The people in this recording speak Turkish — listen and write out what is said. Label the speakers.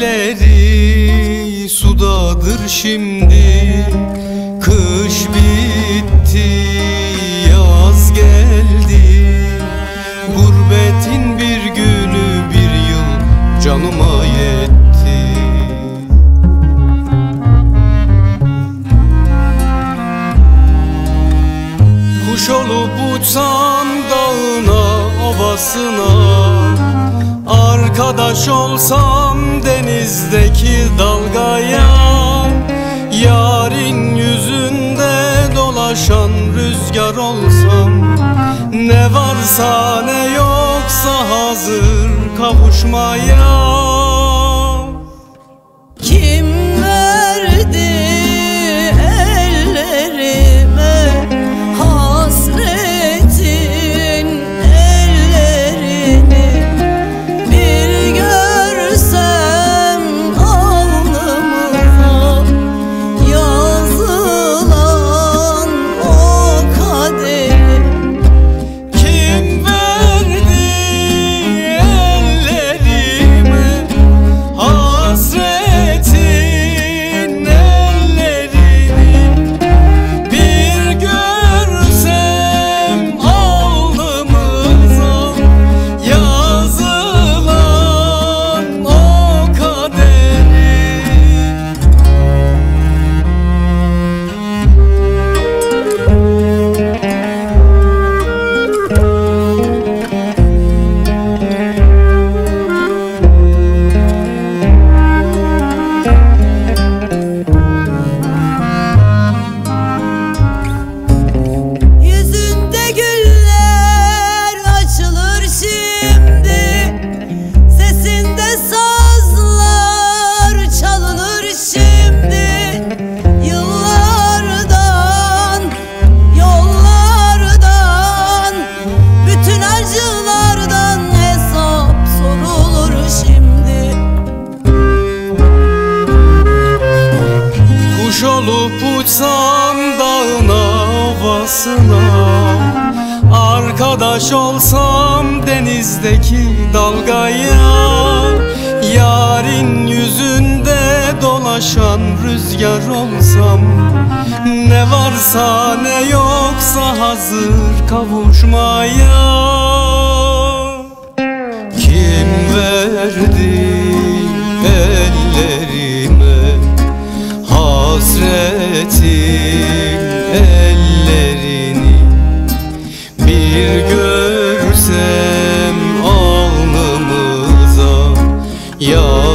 Speaker 1: Elleri sudadır şimdi. Kış bitti yaz geldi. Gurbetin bir günü bir yıl canıma yetti. Kuş olup uçsan dağına ovasına Arkadaş olsam denizdeki dalgaya Yarın yüzünde dolaşan rüzgar olsam Ne varsa ne yoksa hazır kavuşmaya
Speaker 2: acılardan hesap sorulur şimdi.
Speaker 1: Kuş olup uçsam dağına ovasına Arkadaş olsam denizdeki dalgaya. Yarın yüzünde dolaşan rüzgar olsam. Ne varsa ne yoksa hazır kavuşmaya hasretin ellerini Bir görsem alnımıza yar